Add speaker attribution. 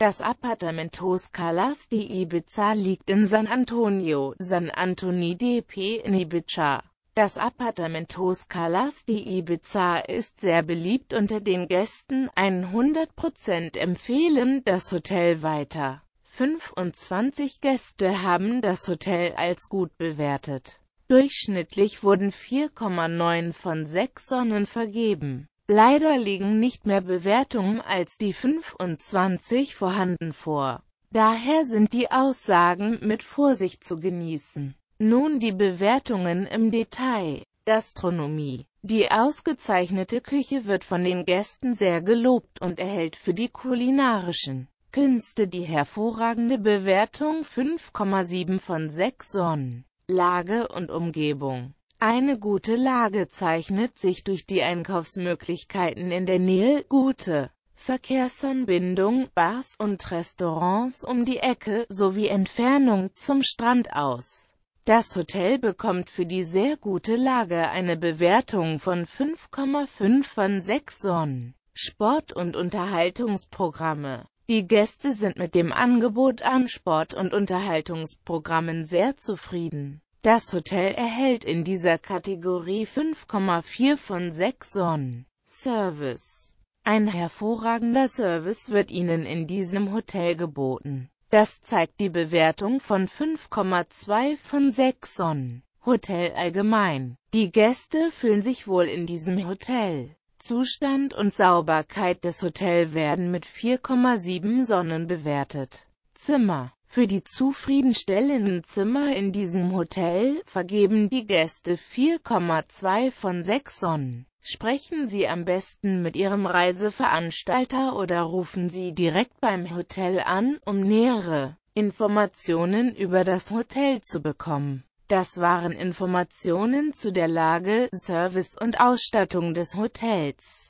Speaker 1: Das Apartamentos Calas de Ibiza liegt in San Antonio, San Antoni DP in Ibiza. Das Apartamentos Calas de Ibiza ist sehr beliebt unter den Gästen, 100% empfehlen das Hotel weiter. 25 Gäste haben das Hotel als gut bewertet. Durchschnittlich wurden 4,9 von 6 Sonnen vergeben. Leider liegen nicht mehr Bewertungen als die 25 vorhanden vor. Daher sind die Aussagen mit Vorsicht zu genießen. Nun die Bewertungen im Detail. Gastronomie Die ausgezeichnete Küche wird von den Gästen sehr gelobt und erhält für die kulinarischen Künste die hervorragende Bewertung 5,7 von 6 Sonnen. Lage und Umgebung eine gute Lage zeichnet sich durch die Einkaufsmöglichkeiten in der Nähe, gute Verkehrsanbindung, Bars und Restaurants um die Ecke sowie Entfernung zum Strand aus. Das Hotel bekommt für die sehr gute Lage eine Bewertung von 5,5 von 6 Sonnen. Sport- und Unterhaltungsprogramme Die Gäste sind mit dem Angebot an Sport- und Unterhaltungsprogrammen sehr zufrieden. Das Hotel erhält in dieser Kategorie 5,4 von 6 Sonnen. Service Ein hervorragender Service wird Ihnen in diesem Hotel geboten. Das zeigt die Bewertung von 5,2 von 6 Sonnen. Hotel allgemein. Die Gäste fühlen sich wohl in diesem Hotel. Zustand und Sauberkeit des Hotels werden mit 4,7 Sonnen bewertet. Zimmer für die zufriedenstellenden Zimmer in diesem Hotel vergeben die Gäste 4,2 von 6 Sonnen. Sprechen Sie am besten mit Ihrem Reiseveranstalter oder rufen Sie direkt beim Hotel an, um nähere Informationen über das Hotel zu bekommen. Das waren Informationen zu der Lage, Service und Ausstattung des Hotels.